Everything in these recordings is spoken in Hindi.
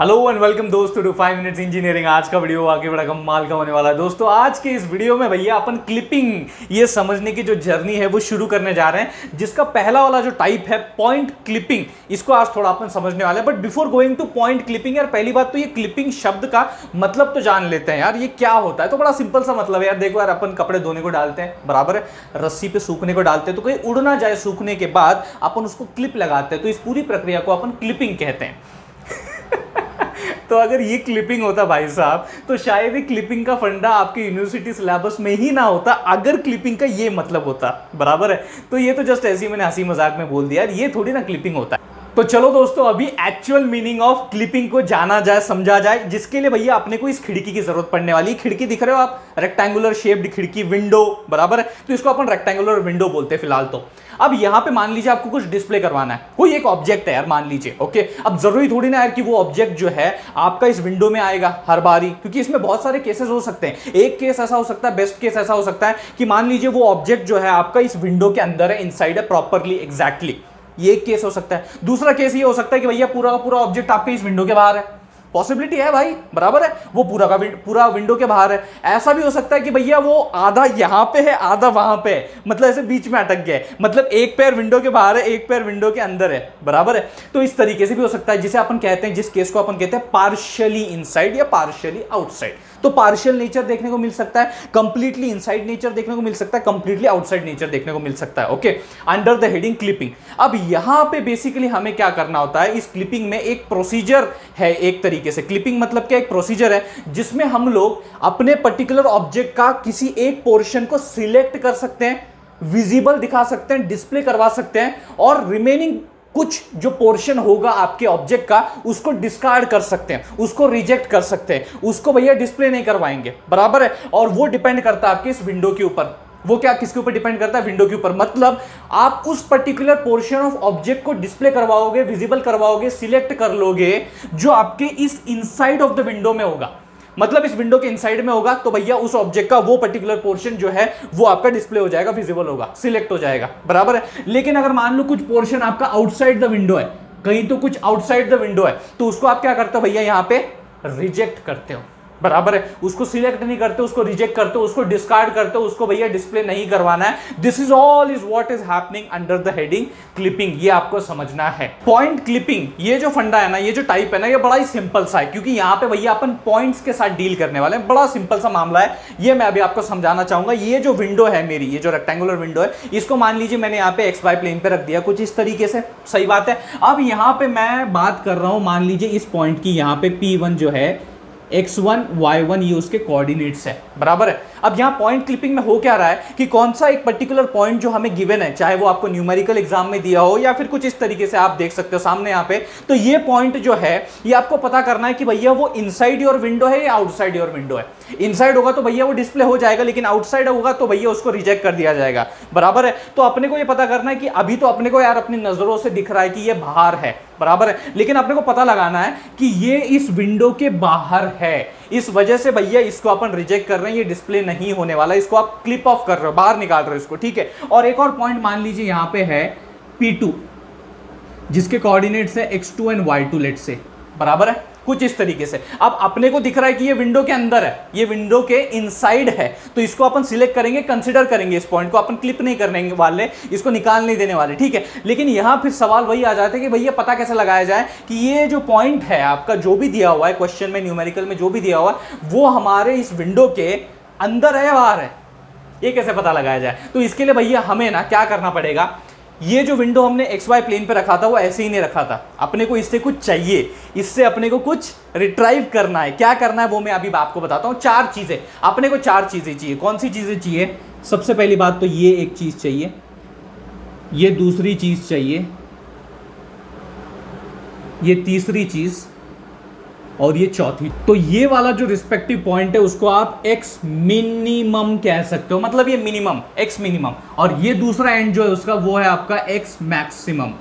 हेलो एंड वेलकम दोस्तों टू फाइव मिनट्स इंजीनियरिंग आज का वीडियो आगे बड़ा कमाल का होने वाला है। दोस्तों, आज के इस वीडियो में भैया अपन क्लिपिंग ये समझने की जो जर्नी है, वो शुरू करने जा रहे हैं, जिसका पहला वाला जो टाइप है पॉइंट क्लिपिंग इसको आज थोड़ा अपन समझने वाले हैं। But before going to point clipping यार, पहली बात तो ये क्लिपिंग शब्द का मतलब तो जान लेते हैं। यार, ये क्या होता है? तो बड़ा सिंपल सा मतलब है। यार, देखो, यार, अपन कपड़े धोने को डालते हैं, बराबर है? रस्सी पे सूखने को डालते हैं। तो कहीं उड़ ना जाए सूखने के बाद, अपन उसको क्लिप लगाते हैं। तो इस पूरी प्रक्रिया को अपन क्लिपिंग कहते हैं। तो अगर ये क्लिपिंग होता भाई साहब तो शायद ये क्लिपिंग का फंडा आपके यूनिवर्सिटी सिलेबस में ही ना होता, अगर क्लिपिंग का ये मतलब होता, बराबर है? तो ये तो जस्ट ऐसे ही मैंने हँसी मज़ाक में बोल दिया, ये थोड़ी ना क्लिपिंग होता है। तो चलो दोस्तों, अभी एक्चुअल मीनिंग ऑफ़ क्लिपिंग को जाना जाए, समझा जाए, जिसके लिए भैया अपने को इस खिड़की की ज़रूरत पड़ने वाली खिड़की दिख रहे हो आप? रेक्टेंगुलर शेप्ड खिड़की विंडो बराबर? है तो इसको अपन रेक्टेंगुलर विंडो बोलते हैं फ़िलहाल तो। अब यहाँ पे मान लीजिए आपको कुछ डिस्प्ले करवाना है। कोई एक ऑब्जेक्ट है यार, मान लीजिए ओके अब ज़रूरी थोड़ी ना यार कि वो ऑब्जेक्ट जो है, आपका इस विंडो में आएगा हर बारी, क्योंकि इसमें बहुत सारे केसेस हो सकते हैं। एक केस ऐसा हो सकता है बेस्ट केस ऐसा हो सकता है कि मान लीजिए वो ऑब्जेक्ट जो है आपका इस विंडो के अंदर है इनसाइड है प्रॉपरली एग्जैक्टली ये एक केस हो सकता है। दूसरा केस ये हो सकता है कि भैया पूरा का पूरा ऑब्जेक्ट आपके इस विंडो के बाहर है। पॉसिबिलिटी है भाई, बराबर है? वो पूरा का पूरा विंडो के बाहर है। ऐसा भी हो सकता है कि भैया वो आधा यहाँ पे है, आधा वहाँ पे है। मतलब ऐसे बीच में अटक गया है। मतलब एक पैर विंडो के बाहर है, एक पैर विंडो के अंदर है। बराबर है? तो इस तरीके से भी हो सकता है, जिसे अपन कहते हैं, जिस केस को अपन कहते हैं पार्शियली इनसाइड या पार्शियली आउटसाइड तो पार्शियल नेचर देखने को मिल सकता है कंप्लीटली इनसाइड नेचर देखने को मिल सकता है कंप्लीटली आउटसाइड नेचर देखने को मिल सकता है okay under the heading clipping अब यहाँ पे बेसिकली हमें क्या करना होता है? इस क्लिपिंग में एक प्रोसीजर है एक तरीके से। क्लिपिंग मतलब क्या? एक प्रोसीजर है, जिसमें हम लोग अपने पर्टिकुलर ऑब्जेक्ट का किसी एक पोर्शन को सिलेक्ट कर सकते हैं विजिबल दिखा सकते हैं डिस्प्ले करवा सकते हैं, और रिमेनिंग कुछ जो पोर्शन होगा आपके ऑब्जेक्ट का, उसको डिस्कार्ड कर सकते हैं, उसको रिजेक्ट कर सकते हैं, उसको भैया डिस्प्ले नहीं करवाएँगे। बराबर है? और वो डिपेंड करता है आपके इस विंडो के ऊपर। वो क्या, किसके ऊपर डिपेंड करता है? विंडो के ऊपर। मतलब आप उस पर्टिकुलर पोर्शन ऑफ़ ऑब्जेक्ट को डिस्प्ले करवाओगे विजिबल करवाओगे सिलेक्ट कर लोगे, जो आपके इस इनसाइड ऑफ़ द विंडो में होगा। मतलब इस विंडो के इनसाइड में होगा तो भैया उस ऑब्जेक्ट का वो पर्टिकुलर पोर्शन जो है, वो आपका डिस्प्ले हो जाएगा विजिबल होगा सिलेक्ट हो जाएगा, बराबर है? लेकिन अगर मान लो कुछ पोर्शन आपका आउटसाइड द विंडो है, कहीं तो कुछ आउटसाइड द विंडो है तो उसको आप क्या करते हो भैया, यहाँ पे रिजेक्ट करते हो। बराबर है। उसको सिलेक्ट नहीं करते, उसको रिजेक्ट करते, उसको डिस्कार्ड करते, उसको भैया डिस्प्ले नहीं करवाना है। This is all is what is happening under the heading clipping ये आपको समझना है। पॉइंट क्लिपिंग ये जो फंडा है ना, ये जो टाइप है ना, ये बड़ा ही सिंपल सा है, क्योंकि यहाँ पे भैया अपन पॉइंट्स के साथ डील करने वाले हैं। बड़ा सिंपल सा मामला है। ये मैं अभी आपको समझाना चाहूँगा। ये जो विंडो है मेरी, ये जो रेक्टेंगुलर विंडो है, इसको मान लीजिए मैंने यहाँ पे एक्स वाई प्लेन पे रख दिया, कुछ इस तरीके से। सही बात है। अब यहाँ पे मैं बात कर रहा हूँ, मान लीजिए इस पॉइंट की, यहाँ पे पी जो है एक्स वन वाई वन ये उसके कोऑर्डिनेट्स है। बराबर है? अब यहाँ पॉइंट क्लिपिंग में हो क्या रहा है कि कौन सा एक पर्टिकुलर पॉइंट जो हमें गिवन है, चाहे वो आपको न्यूमेरिकल एग्ज़ाम में दिया हो या फिर कुछ इस तरीके से आप देख सकते हो सामने यहाँ पे तो ये पॉइंट जो है, ये आपको पता करना है कि भैया वो इनसाइड योर विंडो है या आउटसाइड योर विंडो है? इनसाइड होगा तो भैया वो डिस्प्ले हो जाएगा, लेकिन आउटसाइड होगा तो भैया उसको रिजेक्ट कर दिया जाएगा। बराबर है? तो अपने को ये पता करना है कि अभी तो अपने को यार अपनी नज़रों से दिख रहा है कि ये बाहर है। बराबर है? लेकिन अपने को पता लगाना है कि ये इस विंडो के बाहर है। इस वजह से भैया इसको अपन रिजेक्ट कर रहे हैं, ये डिस्प्ले नहीं होने वाला, इसको आप क्लिप ऑफ़ कर रहे हो, बाहर निकाल रहे हो इसको, ठीक है? और एक और पॉइंट मान लीजिए यहाँ पे है P2 जिसके कोऑर्डिनेट्स है x2 and y2 late say बराबर है? कुछ इस तरीके से। अब अपने को दिख रहा है कि ये विंडो के अंदर है, ये विंडो के इनसाइड है तो इसको अपन सिलेक्ट करेंगे कंसिडर करेंगे इस पॉइंट को, अपन क्लिप नहीं करने वाले, इसको निकाल नहीं देने वाले, ठीक है? लेकिन यहाँ फिर सवाल वही आ जाता है कि भैया पता कैसे लगाया जाए कि ये जो पॉइंट है आपका, जो भी दिया हुआ है क्वेश्चन में न्यूमेरिकल में जो भी दिया हुआ है, वो हमारे इस विंडो के अंदर है या बाहर है? ये कैसे पता लगाया जाए? तो इसके लिए भैया हमें ना क्या करना पड़ेगा? ये जो विंडो हमने एक्स वाई प्लेन पे रखा था, वो ऐसे ही नहीं रखा था। अपने को इससे कुछ चाहिए। इससे अपने को कुछ रिट्राइव करना है। क्या करना है वो मैं अभी आपको बताता हूँ। चार चीज़ें। अपने को चार चीज़ें चाहिए। कौन सी चीज़ें चाहिए? सबसे पहली बात तो ये एक चीज़ चाहिए। ये दूसरी चीज़ चाहिए। ये तीसरी चीज़ और ये चौथी। तो ये वाला जो रिस्पेक्टिव पॉइंट है, उसको आप एक्स मिनिमम कह सकते हो। मतलब ये मिनिमम एक्स मिनिमम और ये दूसरा एंड जो है, उसका वो है आपका एक्स मैक्सिमम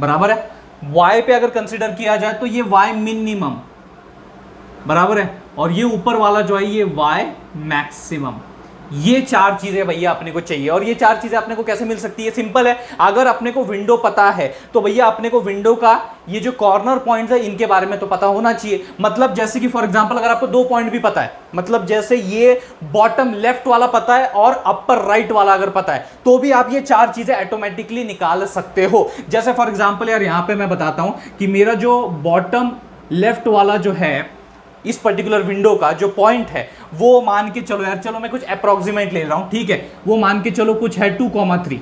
बराबर है? वाई पे अगर कंसिडर किया जाए तो ये वाई मिनिमम बराबर है? और ये ऊपर वाला जो है, ये वाई मैक्सिमम ये चार चीज़ें भैया अपने को चाहिए और ये चार चीज़ें अपने को कैसे मिल सकती है? सिंपल है। अगर अपने को विंडो पता है तो भैया अपने को विंडो का ये जो कॉर्नर पॉइंट्स है, इनके बारे में तो पता होना चाहिए। मतलब जैसे कि फॉर एग्जांपल अगर आपको दो पॉइंट भी पता है मतलब जैसे ये बॉटम लेफ़्ट वाला पता है और अपर राइट वाला अगर पता है तो भी आप ये चार चीज़ें ऑटोमेटिकली निकाल सकते हो। जैसे फॉर एग्ज़ाम्पल यार, यहाँ पर मैं बताता हूँ कि मेरा जो बॉटम लेफ़्ट वाला जो है इस पर्टिकुलर विंडो का जो पॉइंट है, वो मान के चलो यार, चलो मैं कुछ अप्रोक्सीमेट ले रहा हूँ, ठीक है? वो मान के चलो कुछ है टू कॉमा थ्री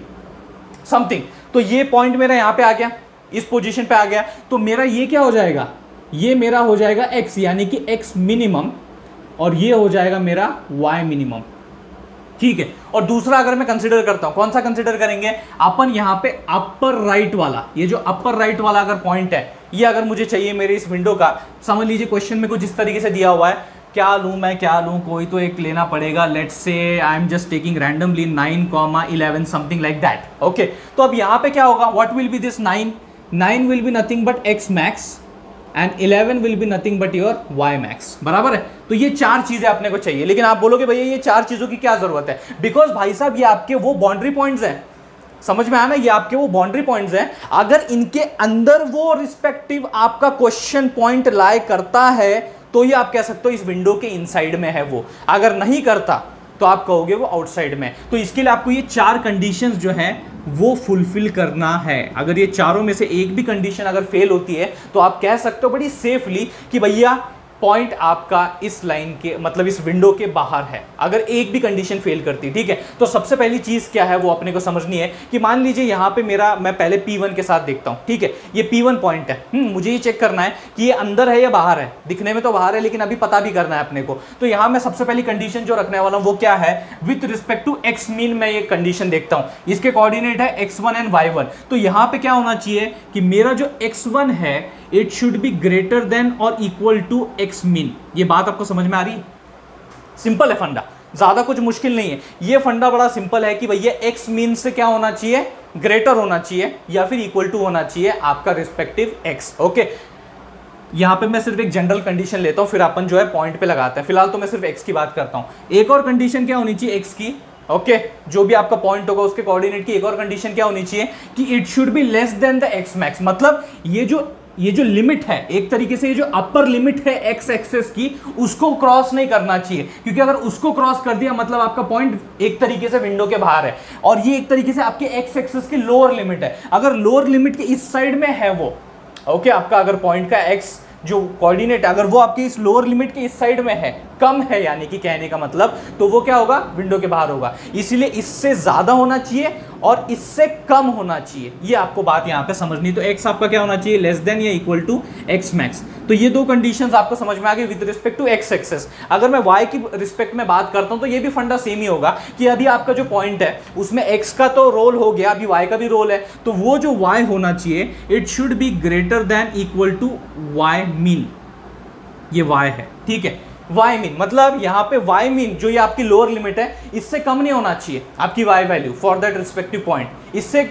समथिंग तो ये पॉइंट मेरा यहाँ पे आ गया, इस पोजिशन पे आ गया। तो मेरा ये क्या हो जाएगा? ये मेरा हो जाएगा एक्स यानी कि एक्स मिनिमम और ये हो जाएगा मेरा वाई मिनिमम ठीक है। और दूसरा अगर मैं कंसिडर करता हूँ, कौन सा कंसिडर करेंगे? अपन यहाँ पे अपर राइट वाला, ये जो अपर राइट वाला अगर पॉइंट है, ये अगर मुझे चाहिए मेरे इस विंडो का, समझ लीजिए क्वेश्चन में कुछ इस तरीके से दिया हुआ है, क्या लूँ मैं, क्या लूँ, कोई तो एक लेना पड़ेगा let's say I am just taking randomly nine comma eleven something like that okay तो अब यहाँ पे क्या होगा? What will be this nine nine will be nothing but X max and eleven will be nothing but your Y max बराबर है? तो ये चार चीज़ें अपने को चाहिए। लेकिन आप बोलोगे, भैया, ये चार चीज़ों की क्या ज़रूरत है? बिकॉज़ भाई साहब, ये आपके वो बाउंड्री पॉइंट्स हैं। समझ में आना ये आपके वो बाउंड्री पॉइंट्स हैं। अगर इनके अंदर वो रिस्पेक्टिव आपका क्वेश्चन पॉइंट लाई करता है तो ये आप कह सकते हो इस विंडो के इनसाइड में है वो। अगर नहीं करता तो आप कहोगे वो आउटसाइड में तो इसके लिए आपको ये चार कंडीशंस जो हैं वो फुलफिल करना है। अगर ये चारों में से एक भी कंडीशन अगर फेल होती है तो आप कह सकते हो बड़ी सेफली कि भैया पॉइंट आपका इस लाइन के मतलब इस विंडो के बाहर है। अगर एक भी कंडीशन फेल करती, ठीक है? तो सबसे पहली चीज़ क्या है, वो अपने को समझनी है कि मान लीजिए यहाँ पे मेरा, मैं पहले P1 के साथ देखता हूँ, ठीक है? ये P1 पॉइंट है। हम्म मुझे ये चेक करना है कि ये अंदर है या बाहर है। दिखने में तो बाहर है, लेकिन अभी पता भी करना है अपने को। तो यहाँ मैं सबसे पहली कंडीशन जो रखने वाला हूँ, वो क्या है? With respect to X mean मैं ये कंडीशन देखता हूँ। इसके कॉर्डिनेट है एक्स एंड वाई तो यहाँ पर क्या होना चाहिए कि मेरा जो एक्स है it should be greater than और इक्वल टू एक्स मीन ये बात आपको समझ में आ रही? है सिंपल है फंडा। ज़्यादा कुछ मुश्किल नहीं है। ये फंडा बड़ा सिंपल है कि भैया एक्स मीन से क्या होना चाहिए? ग्रेटर होना चाहिए या फिर इक्वल टू होना चाहिए आपका रिस्पेक्टिव एक्स ओके यहाँ पे मैं सिर्फ़ एक जनरल कंडीशन लेता हूँ फिर अपन जो है पॉइंट पे लगाते हैं। फ़िलहाल तो मैं सिर्फ़ एक्स की बात करता हूँ। एक और कंडीशन क्या होनी चाहिए एक्स की? ओके okay, जो भी आपका पॉइंट होगा उसके कोऑर्डिनेट की एक और कंडीशन क्या होनी चाहिए? कि it should be less than the X max मतलब ये जो ये जो लिमिट है, एक तरीके से ये जो अपर लिमिट है एक्स एक्सेस की, उसको क्रॉस नहीं करना चाहिए। क्योंकि अगर उसको क्रॉस कर दिया मतलब आपका पॉइंट एक तरीके से विंडो के बाहर है। और ये एक तरीके से आपके एक्स एक्सेस की लोअर लिमिट है। अगर लोअर लिमिट के इस साइड में है वो ओके आपका अगर पॉइंट का एक्स जो कोऑर्डिनेट अगर वो आपकी इस लोअर लिमिट के इस साइड में है, कम है यानी कि कहने का मतलब तो वो क्या होगा? विंडो के बाहर होगा। इसलिए इससे ज़्यादा होना चाहिए और इससे कम होना चाहिए। ये आपको बात यहाँ पे समझनी तो एक्स आपका क्या होना चाहिए? लेस देन या इक्वल टू एक्स मैक्स तो ये दो कंडीशंस आपको समझ में आ गई with respect to X axis अगर मैं वाई की रिस्पेक्ट में बात करता हूँ तो ये भी फंडा सेम ही होगा कि अभी आपका जो पॉइंट है, उसमें एक्स का तो रोल हो गया, अभी वाई का भी रोल है। तो वो जो वाई होना चाहिए it should be greater than equal to Y mean ये वाई है। ठीक है? वाई मीन मतलब यहाँ पे वाई मीन जो ये आपकी लोअर लिमिट है, इससे कम नहीं होना चाहिए, आपकी Y value for that respective point इससे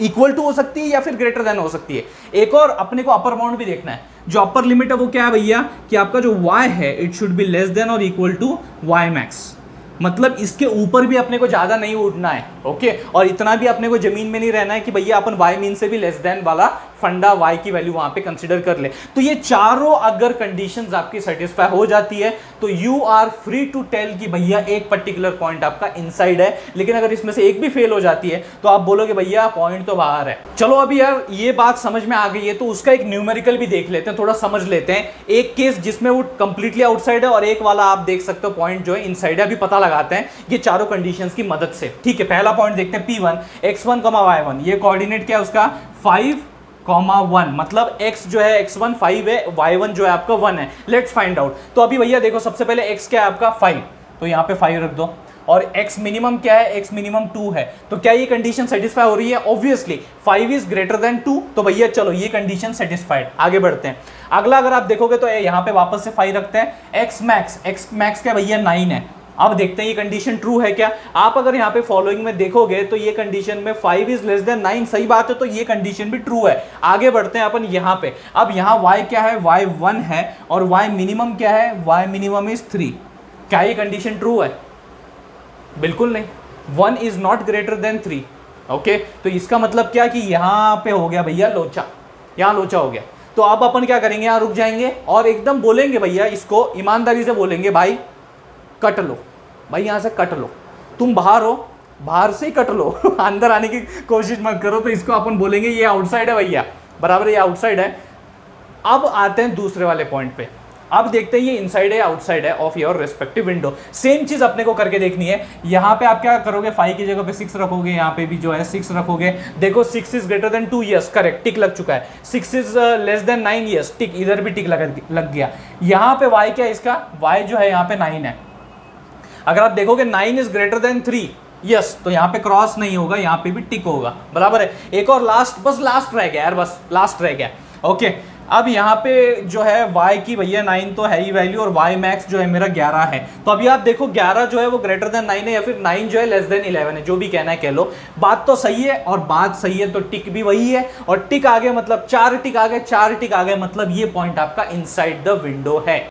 इक्वल टू हो सकती है या फिर ग्रेटर देन हो सकती है। एक और अपने को अपर बाउंड भी देखना है। जो अपर लिमिट है वो क्या है भैया? कि आपका जो वाई है it should be less than और इक्वल टू वाई मैक्स मतलब इसके ऊपर भी अपने को ज़्यादा नहीं उठना है ओके और इतना भी अपने को ज़मीन में नहीं रहना है कि भैया, अपन वाई मीन से भी लेस देन वाला फंडा वाई की वैल्यू वहाँ पे कंसीडर कर ले। तो ये चारों अगर कंडीशंस आपकी सेटिस्फाई हो जाती है तो you are free to tell कि भैया एक पर्टिकुलर पॉइंट आपका इनसाइड है। लेकिन अगर इसमें से एक भी फेल हो जाती है तो आप बोलोगे, भैया पॉइंट तो बाहर है। चलो, अभी यार, ये बात समझ में आ गई है तो उसका एक न्यूमेरिकल भी देख लेते हैं, थोड़ा समझ लेते हैं। एक केस जिसमें वो कंप्लीटली आउटसाइड है और एक वाला आप देख सकते हो पॉइंट जो है इनसाइड है, अभी पता लगाते हैं ये चारों कंडीशन की मदद से। ठीक है, पहला पॉइंट देखते हैं P one X one comma Y one ये कोऑर्डिनेट क्या है उसका? फाइव कॉमा वन मतलब x जो है x1 वन है y1 जो है आपका वन है। लेट्स फाइंड आउट तो अभी भैया देखो, सबसे पहले x क्या है आपका? फाइव तो यहाँ पे फाइव रख दो। और x मिनिमम क्या है? x मिनिमम टू है। तो क्या ये कंडीशन सेटिस्फाई हो रही है? Obviously five is greater than two तो भैया चलो, ये कंडीशन सेटिस्फाइड आगे बढ़ते हैं। अगला अगर आप देखोगे तो यहाँ पे वापस से फाइव रखते हैं। x मैक्स x मैक्स क्या भैया? नाइन है। अब देखते हैं ये कंडीशन ट्रू है क्या। आप अगर यहाँ पे फॉलोइंग में देखोगे तो ये कंडीशन में five is less than nine सही बात है तो ये कंडीशन भी ट्रू है। आगे बढ़ते हैं अपन यहाँ पे। अब यहाँ y क्या है? y वन है, और y मिनिमम क्या है? y मिनिमम इज़ थ्री क्या ये कंडीशन ट्रू है? बिल्कुल नहीं। One is not greater than three okay तो इसका मतलब क्या कि यहाँ पे हो गया भैया लोचा। यहाँ लोचा हो गया। तो अब अपन क्या करेंगे? यहाँ रुक जाएँगे और एकदम बोलेंगे भैया इसको, ईमानदारी से बोलेंगे, भाई कट लो। भाई यहाँ से कट लो। तुम बाहर हो बाहर से ही कट लो। अंदर आने की कोशिश मत करो तो इसको अपन बोलेंगे ये आउटसाइड है भैया। बराबर ये आउटसाइड है। अब आते हैं दूसरे वाले पॉइंट पे। अब देखते हैं ये इनसाइड है आउटसाइड है of your respective window same चीज़ अपने को करके देखनी है। यहाँ पे आप क्या करोगे? फाइव की जगह पे सिक्स रखोगे यहाँ पे भी जो है सिक्स रखोगे। देखो six is greater than two yes correct tick लग चुका है। Six is less than nine yes tick इधर भी टिक लग, लग गया। यहाँ पे वाई क्या है इसका? वाई जो है यहाँ पे नाइन है। अगर आप देखोगे nine is greater than three yes तो यहाँ पे क्रॉस नहीं होगा, यहाँ पे भी टिक होगा। बराबर है? एक और लास्ट बस लास्ट रह गया यार, बस लास्ट रह गया। ओके अब यहाँ पे जो है y की भैया नाइन तो है ही वैल्यू और y मैक्स जो है मेरा 11 है। तो अभी आप देखो 11 जो है वो ग्रेटर देन नाइन है या फिर नाइन जो है लेस देन 11 है, जो भी कहना है कह लो। बात तो सही है और बात सही है तो टिक भी वही है। और टिक आगे मतलब चार टिक आगे, चार टिक आगे मतलब ये पॉइंट आपका इनसाइड द विंडो है।